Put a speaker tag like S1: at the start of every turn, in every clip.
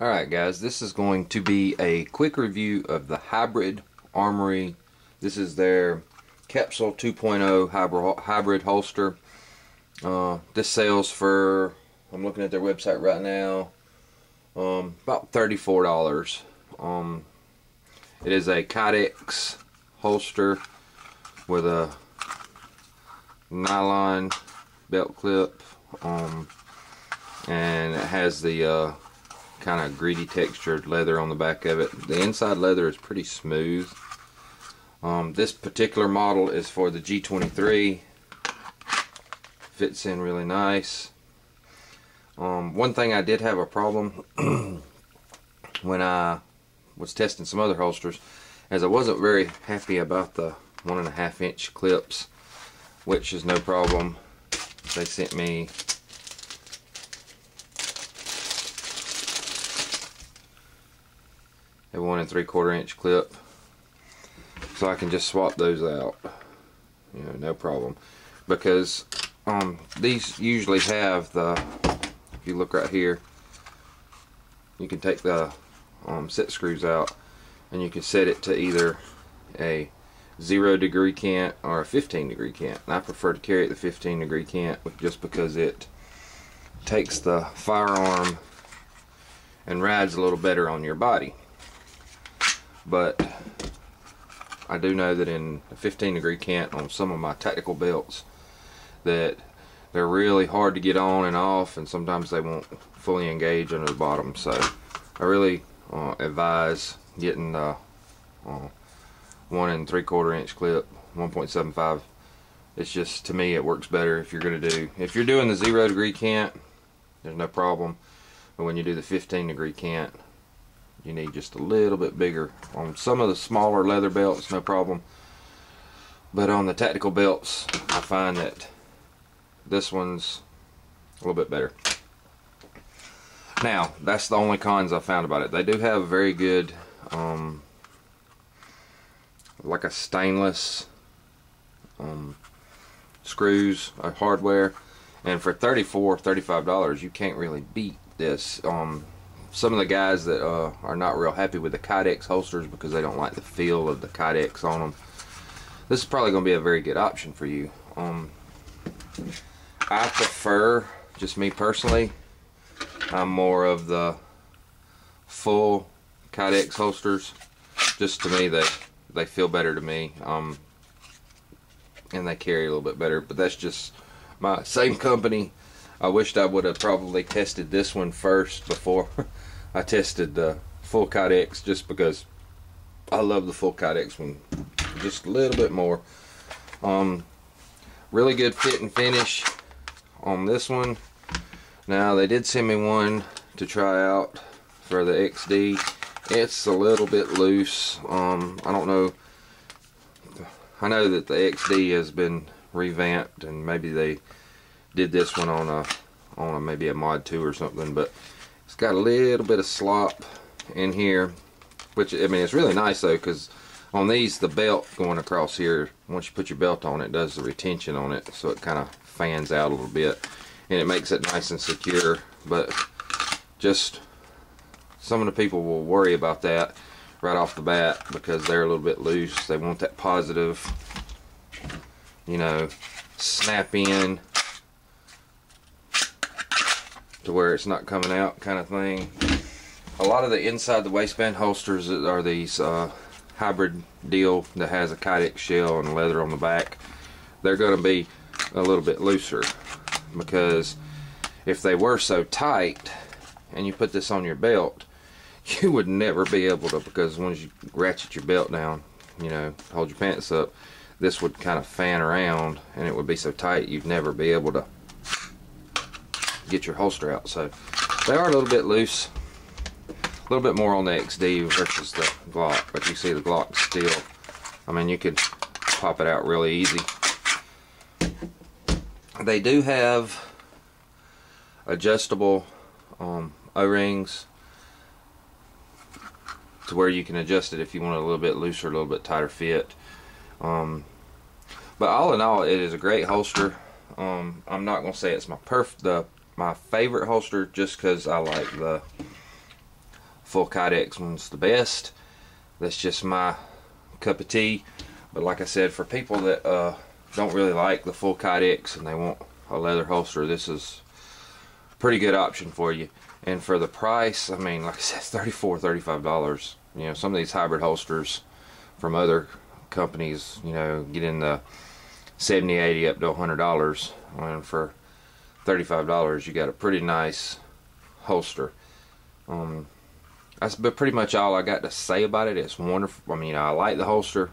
S1: Alright guys, this is going to be a quick review of the Hybrid Armory. This is their Capsule 2.0 hybrid, hybrid holster. Uh, this sells for, I'm looking at their website right now, um, about $34. Um, it is a Kydex holster with a nylon belt clip um, and it has the uh, kind of greedy textured leather on the back of it. The inside leather is pretty smooth. Um, this particular model is for the G23. Fits in really nice. Um, one thing I did have a problem when I was testing some other holsters as I wasn't very happy about the one and a half inch clips which is no problem they sent me a one and three quarter inch clip. So I can just swap those out. You know no problem. Because um, these usually have the if you look right here you can take the um, set screws out and you can set it to either a zero degree cant or a 15 degree cant. And I prefer to carry the 15 degree cant just because it takes the firearm and rides a little better on your body but I do know that in a 15 degree cant on some of my tactical belts that they're really hard to get on and off and sometimes they won't fully engage under the bottom. So I really uh, advise getting the uh, one and three quarter inch clip 1.75 it's just to me it works better if you're gonna do if you're doing the zero degree cant there's no problem. But when you do the 15 degree cant you need just a little bit bigger on some of the smaller leather belts no problem. But on the tactical belts I find that this one's a little bit better. Now that's the only cons I found about it. They do have very good um, like a stainless um, screws hardware. And for 34 35 dollars you can't really beat this um, some of the guys that uh, are not real happy with the Kydex holsters because they don't like the feel of the Kydex on them this is probably going to be a very good option for you. Um, I prefer just me personally I'm more of the full Kydex holsters just to me they they feel better to me um, and they carry a little bit better but that's just my same company. I wished I would have probably tested this one first before I tested the full Kydex just because I love the full Kydex one just a little bit more. Um, really good fit and finish on this one. Now they did send me one to try out for the XD it's a little bit loose. Um, I don't know. I know that the XD has been revamped and maybe they did this one on a on a, maybe a mod 2 or something but it's got a little bit of slop in here which I mean it's really nice though because on these the belt going across here once you put your belt on it does the retention on it so it kind of fans out a little bit and it makes it nice and secure but just some of the people will worry about that right off the bat because they're a little bit loose. They want that positive you know snap in to where it's not coming out kind of thing. A lot of the inside the waistband holsters are these uh, hybrid deal that has a kydex shell and leather on the back they're going to be a little bit looser because if they were so tight and you put this on your belt you would never be able to because once you ratchet your belt down you know hold your pants up this would kind of fan around and it would be so tight you'd never be able to get your holster out. So they are a little bit loose. A little bit more on the XD versus the Glock but you see the Glock still I mean you could pop it out really easy. They do have adjustable um, o-rings to where you can adjust it if you want it a little bit looser a little bit tighter fit. Um, but all in all it is a great holster. Um, I'm not gonna say it's my perf the my favorite holster just because I like the full kydex one's the best. That's just my cup of tea. But like I said for people that uh, don't really like the full kydex and they want a leather holster this is a pretty good option for you. And for the price I mean like I said 34 35 dollars. You know some of these hybrid holsters from other companies you know get in the 70 80 up to 100 dollars. And for 35 dollars you got a pretty nice holster. Um, that's pretty much all I got to say about it. It's wonderful I mean I like the holster.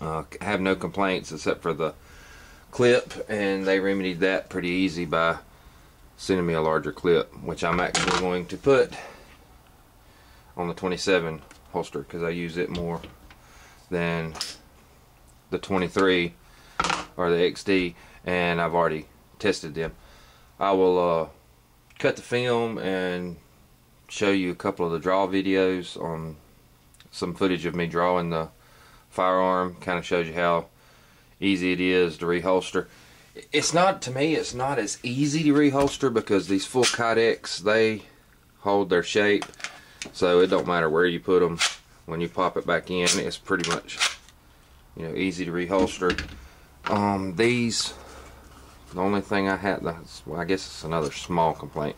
S1: Uh, have no complaints except for the clip and they remedied that pretty easy by sending me a larger clip which I'm actually going to put on the 27 holster because I use it more than the 23 or the XD and I've already tested them. I will uh, cut the film and show you a couple of the draw videos on some footage of me drawing the firearm. Kind of shows you how easy it is to reholster. It's not to me it's not as easy to reholster because these full kydex they hold their shape so it don't matter where you put them when you pop it back in it's pretty much you know easy to reholster. Um, these the only thing I had well, I guess it's another small complaint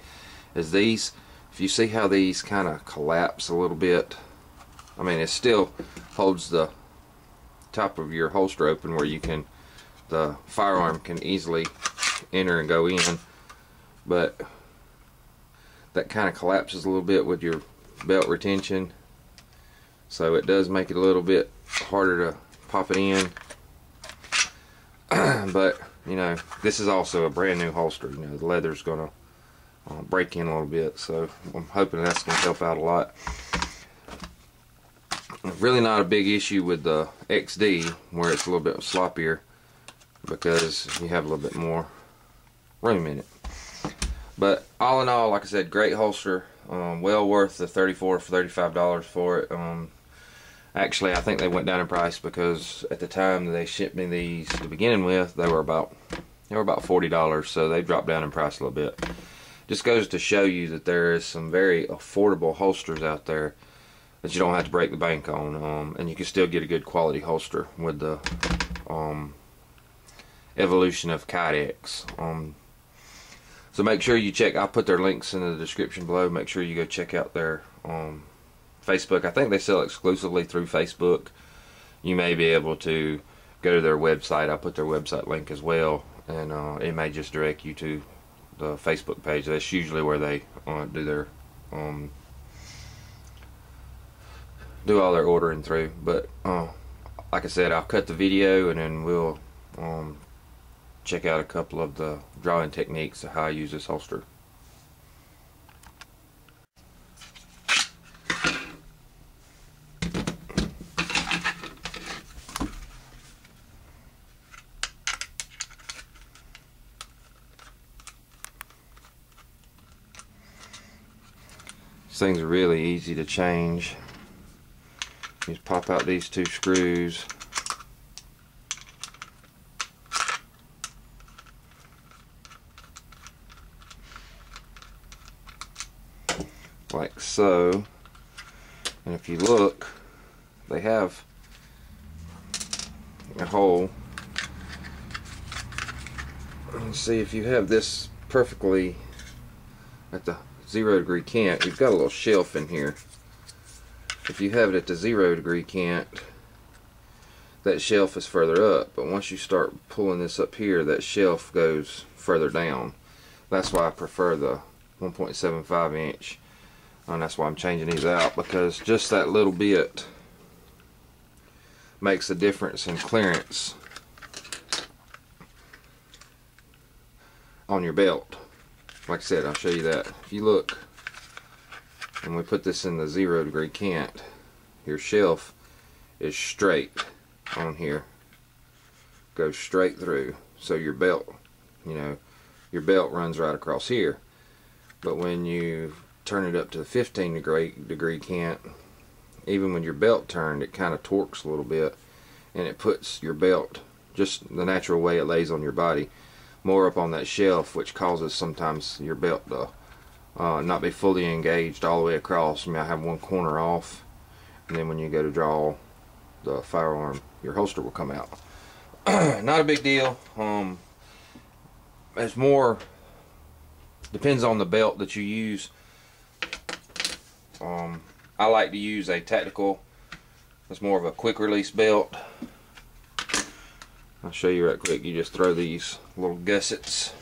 S1: is these if you see how these kind of collapse a little bit I mean it still holds the top of your holster open where you can the firearm can easily enter and go in but that kind of collapses a little bit with your belt retention. So it does make it a little bit harder to pop it in. But you know this is also a brand new holster you know the leather's gonna uh, break in a little bit so I'm hoping that's gonna help out a lot really not a big issue with the XD where it's a little bit sloppier because you have a little bit more room in it. But all in all, like I said, great holster. Um, well worth the 34 for $35 for it. Um, actually, I think they went down in price because at the time they shipped me these to begin with, they were about they were about $40, so they dropped down in price a little bit. Just goes to show you that there is some very affordable holsters out there that you don't have to break the bank on, um, and you can still get a good quality holster with the um, evolution of Kydex. Um, so make sure you check. I'll put their links in the description below. Make sure you go check out their um, Facebook. I think they sell exclusively through Facebook. You may be able to go to their website. I'll put their website link as well, and uh, it may just direct you to the Facebook page. That's usually where they uh, do their um, do all their ordering through. But uh, like I said, I'll cut the video and then we'll um, check out a couple of the drawing techniques of how I use this holster. These things are really easy to change. Just pop out these two screws like so. And if you look, they have a hole. And see if you have this perfectly at the zero degree cant, you've got a little shelf in here. If you have it at the zero degree cant, that shelf is further up. But once you start pulling this up here, that shelf goes further down. That's why I prefer the 1.75 inch and that's why I'm changing these out because just that little bit makes a difference in clearance on your belt like I said I'll show you that. If you look and we put this in the zero degree cant your shelf is straight on here. Goes straight through. So your belt you know your belt runs right across here. But when you turn it up to the 15 degree degree cant even when your belt turned it kind of torques a little bit and it puts your belt just the natural way it lays on your body more up on that shelf which causes sometimes your belt to uh, not be fully engaged all the way across. You might have one corner off, and then when you go to draw the firearm, your holster will come out. not a big deal. Um, it's more depends on the belt that you use. Um, I like to use a tactical. It's more of a quick release belt. I'll show you right quick. You just throw these little gussets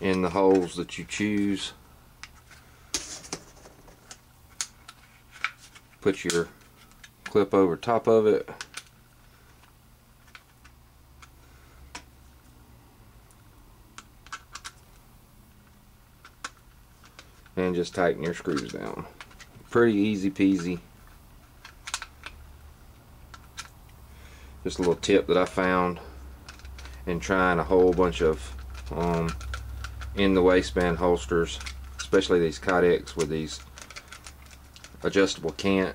S1: in the holes that you choose. Put your clip over top of it. And just tighten your screws down. Pretty easy peasy. Just a little tip that I found in trying a whole bunch of um, in the waistband holsters, especially these Kydex with these adjustable cant.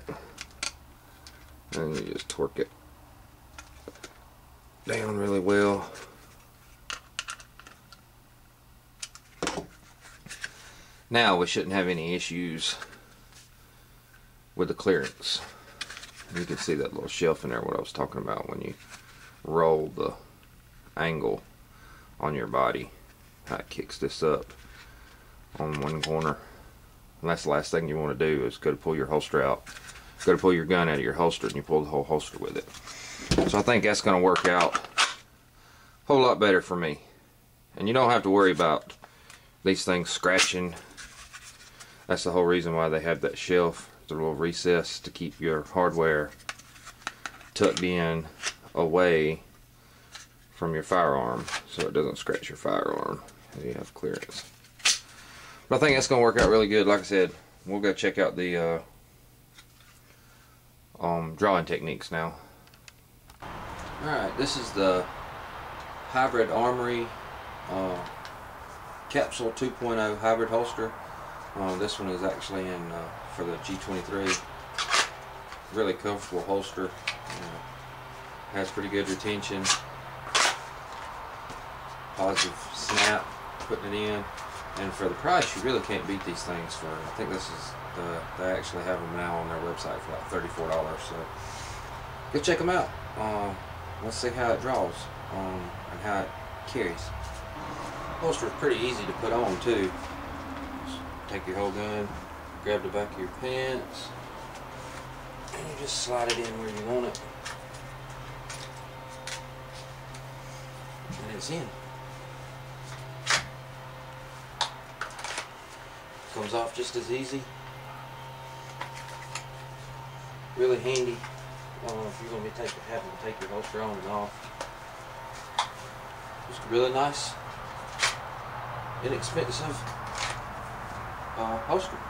S1: And you just torque it down really well. Now we shouldn't have any issues with the clearance. You can see that little shelf in there, what I was talking about when you roll the angle on your body. How it kicks this up on one corner. And that's the last thing you want to do is go to pull your holster out. Go to pull your gun out of your holster and you pull the whole holster with it. So I think that's going to work out a whole lot better for me. And you don't have to worry about these things scratching. That's the whole reason why they have that shelf, the little recess to keep your hardware tucked in away from your firearm so it doesn't scratch your firearm you have clearance. But I think that's going to work out really good. Like I said, we'll go check out the uh, um, drawing techniques now. Alright, this is the Hybrid Armory uh, Capsule 2.0 hybrid holster. Uh, this one is actually in uh, for the G23. Really comfortable holster. Uh, has pretty good retention. Positive snap putting it in. And for the price, you really can't beat these things for, I think this is, the, they actually have them now on their website for about $34. So go check them out. Uh, let's see how it draws um, and how it carries. Holster is pretty easy to put on too. Take your whole gun, grab the back of your pants, and you just slide it in where you want it. And it's in. Comes off just as easy. Really handy uh, if you're going to be having to take your holster on and off. Just really nice, inexpensive uh.